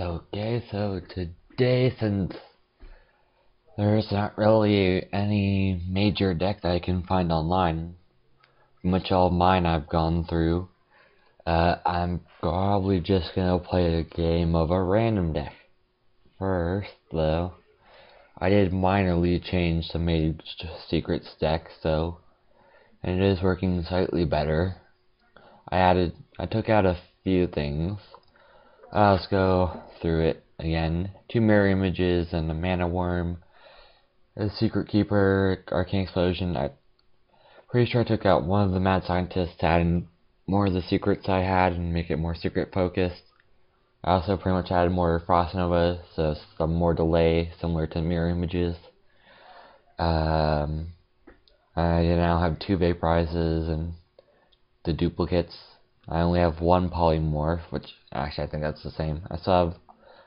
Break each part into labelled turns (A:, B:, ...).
A: Okay, so today, since there's not really any major deck that I can find online, much all mine I've gone through, uh, I'm probably just gonna play a game of a random deck. First, though, I did minorly change some Mage Secrets deck, so, and it is working slightly better. I added, I took out a few things. Uh, let's go through it again. Two mirror images and a Mana Wyrm. A secret keeper, arcane explosion. I pretty sure I took out one of the mad scientists to add in more of the secrets I had and make it more secret focused. I also pretty much added more Frost Nova, so some more delay, similar to mirror images. Um, I now have two vaporizes and the duplicates. I only have one polymorph, which actually I think that's the same. I still have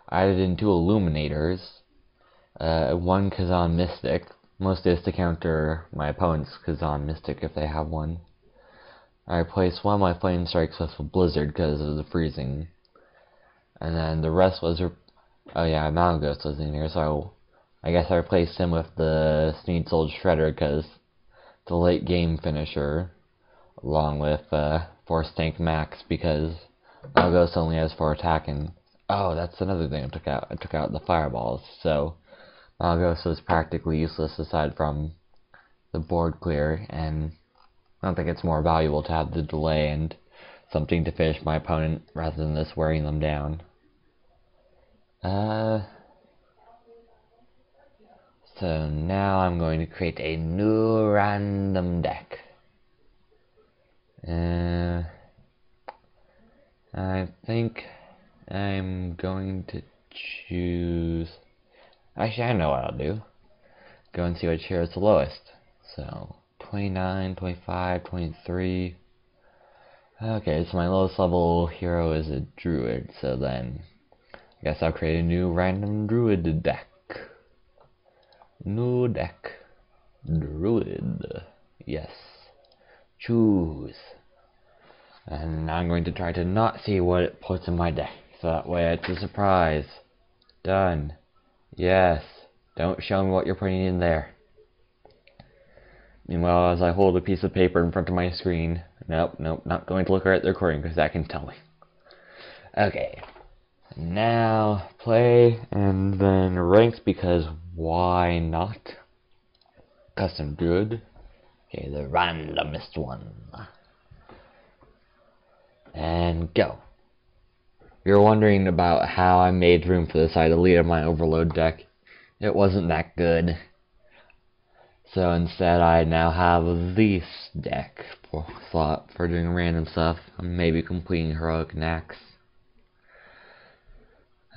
A: added in two illuminators, uh, one Kezan Mystic, mostly just to counter my opponent's Kezan Mystic if they have one. I replaced one of my Flame Strikes with a Blizzard because of the freezing. And then the rest was, oh yeah, Mountain Ghost was in here, so I guess I replaced him with the Sneed's Old Shredder because the late game finisher, along with uh, Force Tank Max because Malygos only has 4 attack and oh that's another thing I took out. I took out the fireballs, so Malygos was practically useless aside from the board clear and I don't think it's more valuable to have the delay and something to finish my opponent rather than this wearing them down. Uh so now I'm going to create a new random deck. Uh, I think I'm going to choose. Actually, I know what I'll do. Go and see what chair is the lowest. So, 29, 25, 23. Okay, so my lowest level hero is a druid, so then I guess I'll create a new random druid deck. New deck. Druid. Yes choose. And I'm going to try to not see what it puts in my deck, so that way it's a surprise. Done. Yes. Don't show me what you're putting in there. Meanwhile, as I hold a piece of paper in front of my screen, nope, nope, not going to look right at the recording because that can tell me. Okay. Now, play, and then ranks because why not? Custom good. Okay, the randomest one. And go. You're wondering about how I made room for this idea of my overload deck. It wasn't that good. So instead I now have this deck for slot for doing random stuff. Maybe completing heroic Naxx.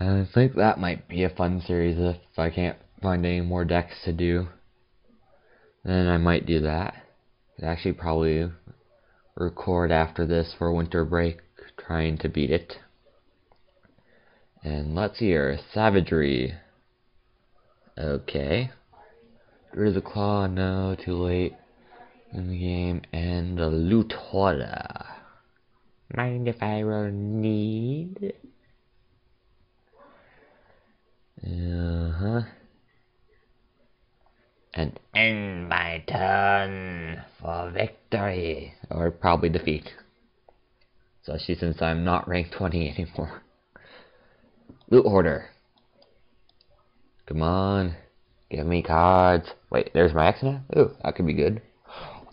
A: I think that might be a fun series if I can't find any more decks to do. Then I might do that actually probably record after this for winter break, trying to beat it. And let's hear Savagery. Okay. Rid of the claw, no, too late in the game. And the loot hoarder. Mind if I will need? Uh huh and end my turn for victory, or probably defeat. Especially since I'm not rank 20 anymore. Loot order. Come on. Give me cards. Wait, there's my Exina? Ooh, that could be good.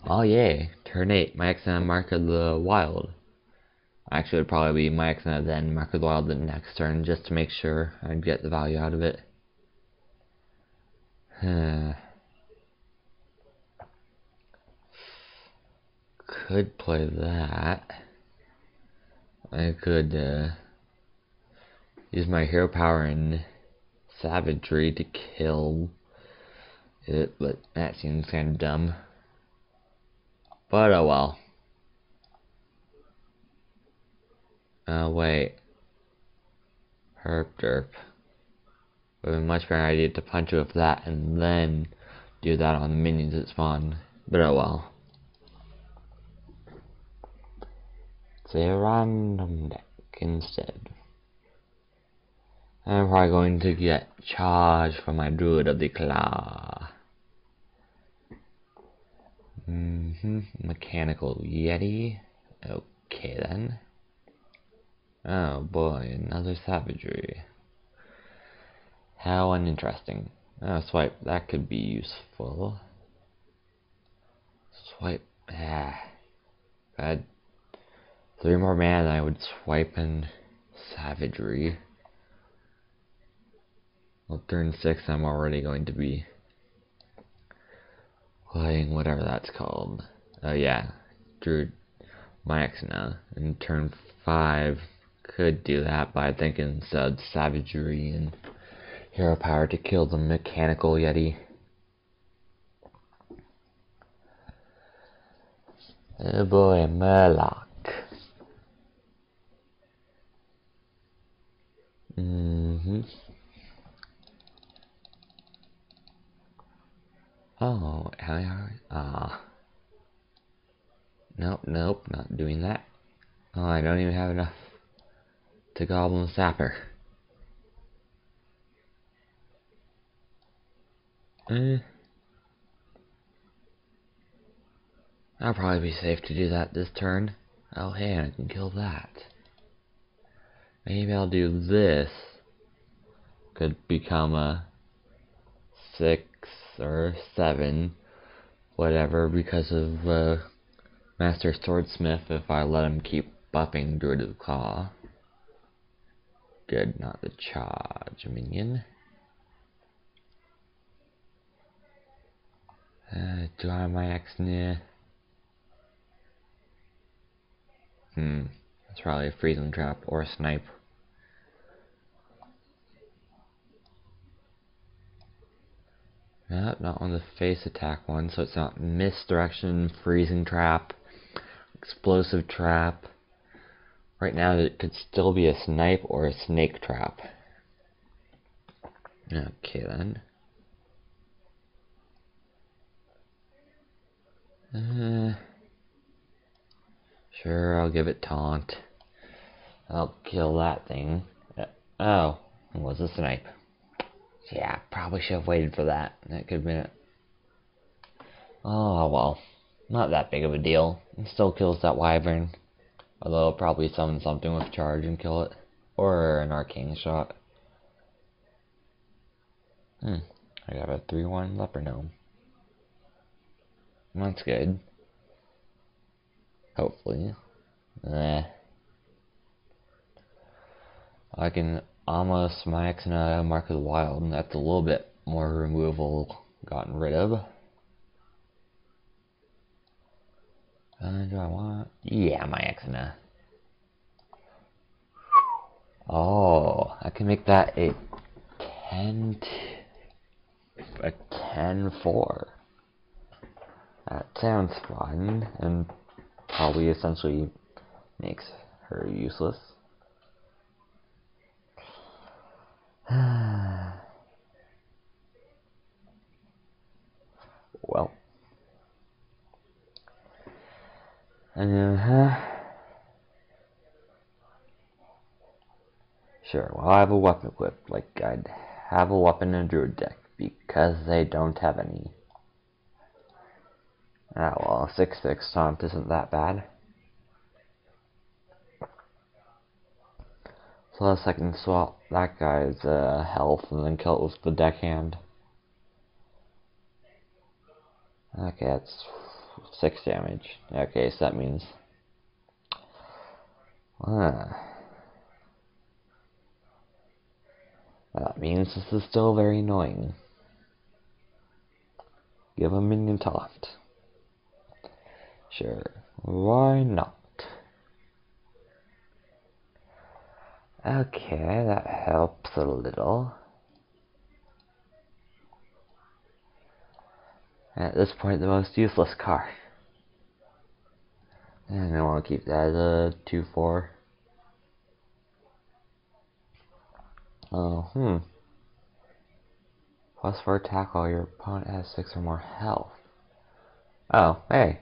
A: Oh yeah, turn 8, my Exina Mark of the Wild. Actually, it would probably be my Exina then Mark of the Wild the next turn, just to make sure I'd get the value out of it. could play that. I could uh, use my hero power and savagery to kill it, but that seems kind of dumb. But oh well. Uh, wait. Herp derp. It would be a much better idea to punch it with that and then do that on the minions that spawn. But oh well. A random deck instead. I'm probably going to get charged for my Druid of the Claw. Mm hmm Mechanical Yeti. Okay then. Oh boy, another savagery. How uninteresting. Oh, swipe. That could be useful. Swipe. Ah. Had three more mana, I would swipe in savagery. Well, turn six, I'm already going to be playing whatever that's called. Oh yeah, Druid Myxna. And turn five could do that, but I think instead savagery and hero power to kill the mechanical yeti. Oh boy, Murloc. Mm-hmm. Oh, how ah. Nope, nope, not doing that. Oh, I don't even have enough to Goblin Sapper. Eh. I'll probably be safe to do that this turn. Oh, hey, I can kill that. Maybe I'll do this. Could become a six or seven, whatever, because of uh, Master Swordsmith if I let him keep buffing Druid of the Claw. Good, not the charge minion. Uh, do I have my axe near? Hmm, that's probably a freezing trap or a snipe. Nope, not on the face attack one, so it's not misdirection, freezing trap, explosive trap. Right now it could still be a snipe or a snake trap. Okay then. Uh, sure, I'll give it taunt. I'll kill that thing. Uh, oh, it was a snipe. Yeah, probably should have waited for that. That could have been it. Oh, well. Not that big of a deal. It still kills that wyvern. Although it'll probably summon something with charge and kill it. Or an arcane shot. Hmm. I got a 3-1 leper gnome. That's good. Hopefully. Eh. I can almost max a Mark of the Wild, and that's a little bit more removal gotten rid of. Uh, do I want? Yeah, my Exina. Oh, I can make that a 10 a 10 4. That sounds fun and probably essentially makes her useless. well. And uh, sure, well I have a weapon equipped. like I'd have a weapon in a druid deck, because they don't have any. Ah well, 6-6 taunt isn't that bad. So I can swap that guy's uh, health and then kill it with the deckhand. Okay, that's 6 damage. Okay, so that means... Uh, that means this is still very annoying. Give a minion taunt. Sure, why not? Okay, that helps a little. At this point, the most useless car. And I want to keep that as a 2-4. Oh, hmm. Plus 4 attack while your opponent has 6 or more health. Oh, hey.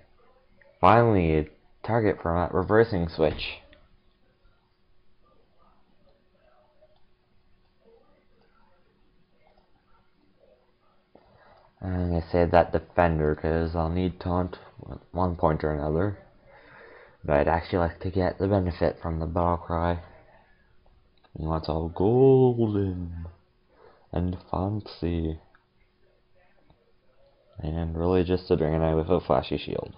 A: Finally, a target for that reversing switch. I'm going to save that defender because I'll need taunt one point or another. But I'd actually like to get the benefit from the battle cry. And that's all golden and fancy. And really just a dragon eye with a flashy shield.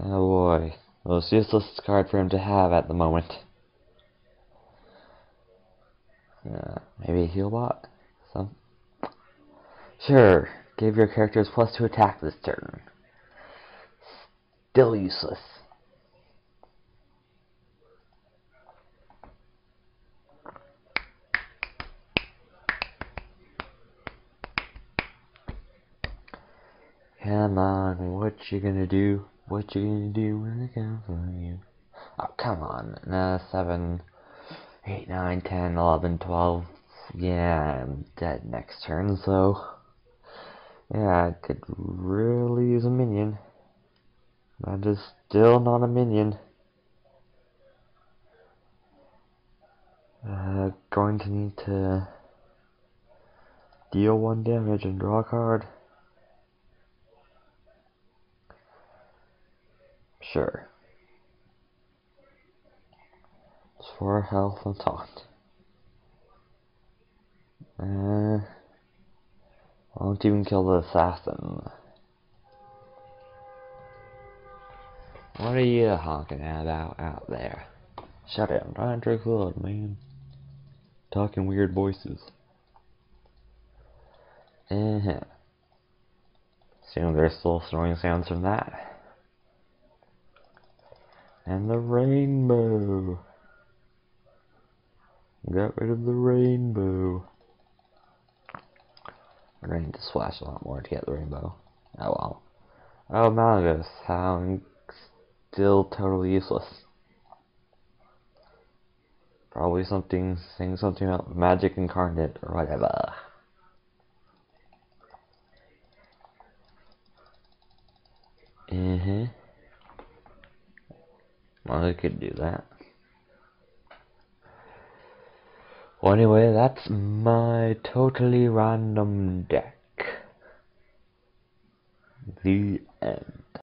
A: Oh boy, most useless card for him to have at the moment. Uh, maybe a heal bot? Some? Sure, give your characters plus two attack this turn. Still useless. Come on, what you gonna do? What you gonna do when I come for you? Oh, come on. No, 7, 8, 9, 10, 11, 12. Yeah, I'm dead next turn, so... Yeah, I could really use a minion. That is still not a minion. Uh, going to need to deal one damage and draw a card. Sure. It's for health and taunt. Uh, I won't even kill the assassin. What are you honking about out there? Shut it, I'm trying to blood, man. Talking weird voices. Uh huh. There's still snoring sounds from that. And the rainbow. Got rid of the rainbow. We're going to need to splash a lot more to get the rainbow. Oh well. Oh, Malygos, how I'm still totally useless. Probably something, saying something about magic incarnate or whatever. Uh-huh. Well, I could do that. Well, anyway, that's my totally random deck. The end.